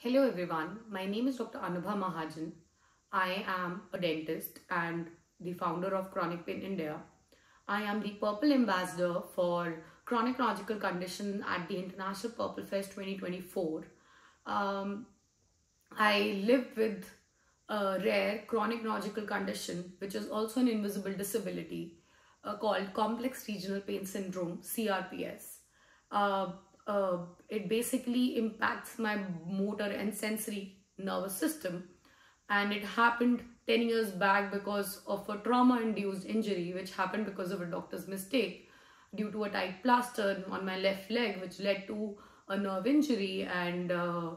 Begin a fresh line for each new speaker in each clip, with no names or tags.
Hello everyone, my name is Dr. Anubha Mahajan. I am a dentist and the founder of Chronic Pain India. I am the Purple Ambassador for Chronic Neurological Condition at the International Purple Fest 2024. Um, I live with a rare chronic neurological condition which is also an invisible disability uh, called Complex Regional Pain Syndrome, CRPS. Uh, uh, it basically impacts my motor and sensory nervous system. And it happened 10 years back because of a trauma induced injury which happened because of a doctor's mistake due to a tight plaster on my left leg which led to a nerve injury and uh,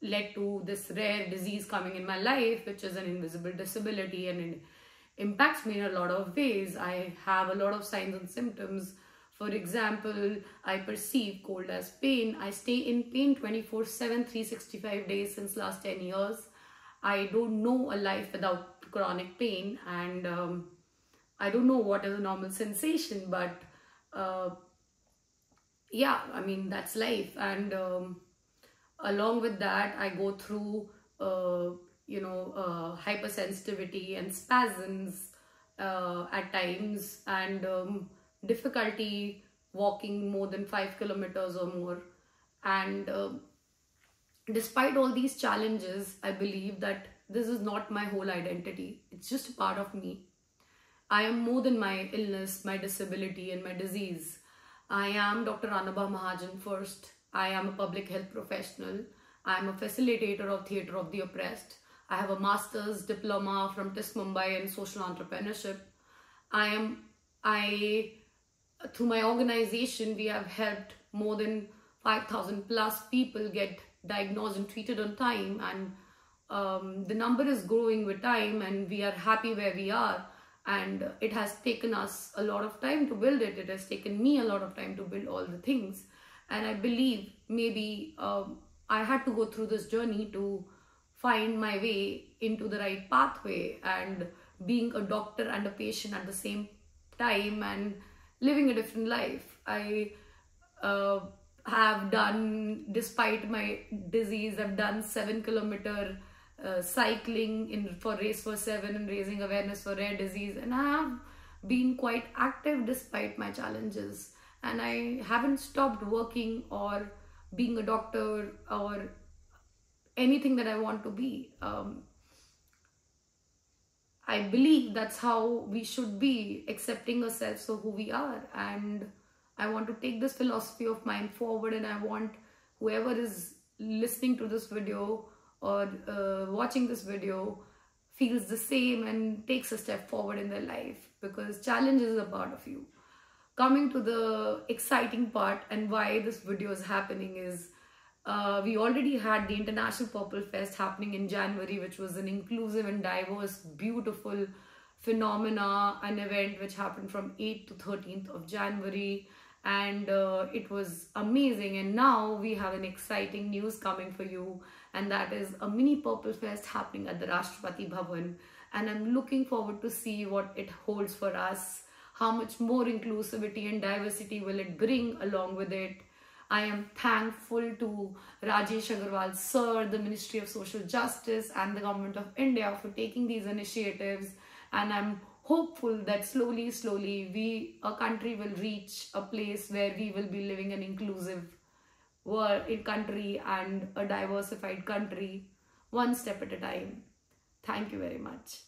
led to this rare disease coming in my life which is an invisible disability and it impacts me in a lot of ways. I have a lot of signs and symptoms for example, I perceive cold as pain. I stay in pain 24 7, 365 days since last 10 years. I don't know a life without chronic pain and um, I don't know what is a normal sensation, but uh, yeah, I mean, that's life. And um, along with that, I go through, uh, you know, uh, hypersensitivity and spasms uh, at times and um, difficulty walking more than five kilometers or more. And uh, despite all these challenges, I believe that this is not my whole identity. It's just a part of me. I am more than my illness, my disability, and my disease. I am Dr. Anubha Mahajan first. I am a public health professional. I am a facilitator of Theatre of the Oppressed. I have a master's diploma from TISS Mumbai in social entrepreneurship. I am I through my organization, we have helped more than 5,000 plus people get diagnosed and treated on time. And um, the number is growing with time, and we are happy where we are. And it has taken us a lot of time to build it. It has taken me a lot of time to build all the things. And I believe maybe um, I had to go through this journey to find my way into the right pathway and being a doctor and a patient at the same time and living a different life. I uh, have done, despite my disease, I've done seven kilometer uh, cycling in for race for seven and raising awareness for rare disease, and I have been quite active despite my challenges. And I haven't stopped working or being a doctor or anything that I want to be. Um, I believe that's how we should be accepting ourselves for who we are. And I want to take this philosophy of mine forward, and I want whoever is listening to this video or uh, watching this video feels the same and takes a step forward in their life because challenge is a part of you. Coming to the exciting part and why this video is happening is uh, we already had the International Purple Fest happening in January, which was an inclusive and diverse, beautiful phenomena, an event which happened from 8th to 13th of January. And uh, it was amazing. And now we have an exciting news coming for you, and that is a mini Purple Fest happening at the Rashtrapati Bhavan. And I'm looking forward to see what it holds for us. How much more inclusivity and diversity will it bring along with it? I am thankful to Rajesh Agarwal sir, the Ministry of Social Justice and the Government of India for taking these initiatives and I'm hopeful that slowly, slowly we, a country will reach a place where we will be living an inclusive world, in country and a diversified country one step at a time. Thank you very much.